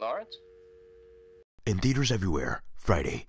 Lawrence? In theaters everywhere, Friday,